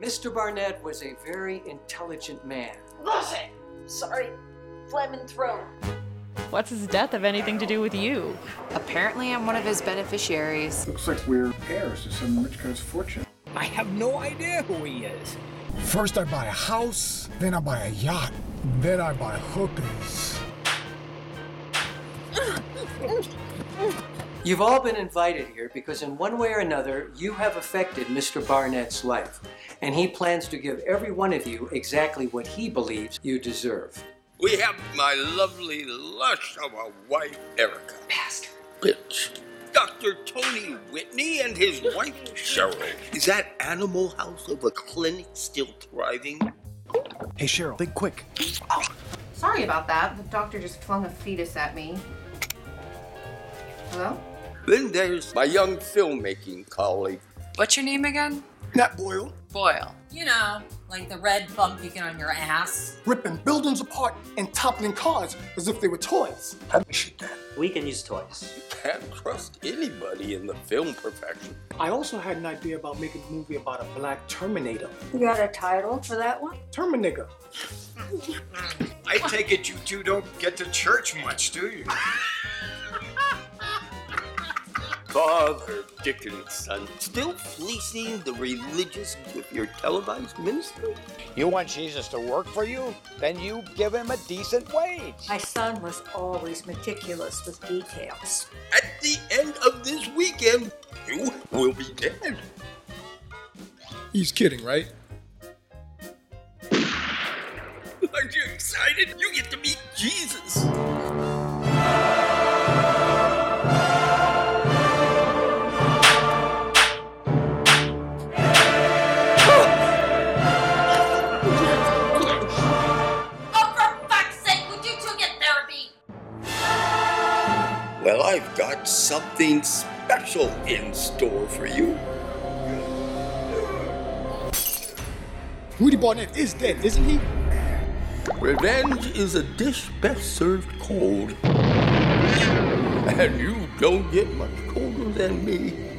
Mr. Barnett was a very intelligent man. Listen, sorry, Fleming and throat. What's his death have anything to do with you? Apparently, I'm one of his beneficiaries. Looks like we're heirs to some rich guy's fortune. I have no idea who he is. First, I buy a house, then I buy a yacht, then I buy hookers. You've all been invited here because, in one way or another, you have affected Mr. Barnett's life, and he plans to give every one of you exactly what he believes you deserve. We have my lovely lush of a wife, Erica. Pastor. Bitch. Dr. Tony Whitney and his wife, Cheryl. Is that animal house of a clinic still thriving? Hey, Cheryl, think quick. Oh, sorry about that. The doctor just flung a fetus at me. Hello? Then there's my young filmmaking colleague. What's your name again? Nat Boyle, Boyle. You know, like the red bump you get on your ass. Ripping buildings apart and toppling cars as if they were toys. how do we shoot that? We can use toys. You can't trust anybody in the film profession. I also had an idea about making a movie about a black Terminator. You got a title for that one? Terminator. I take it you two don't get to church much, do you? Father Dickinson, still fleecing the religious with your televised ministry? You want Jesus to work for you? Then you give him a decent wage. My son was always meticulous with details. At the end of this weekend, you will be dead. He's kidding, right? Aren't you excited? You get to meet Jesus. Well, I've got something special in store for you. Rudy Barnett is dead, isn't he? Revenge is a dish best served cold. And you don't get much colder than me.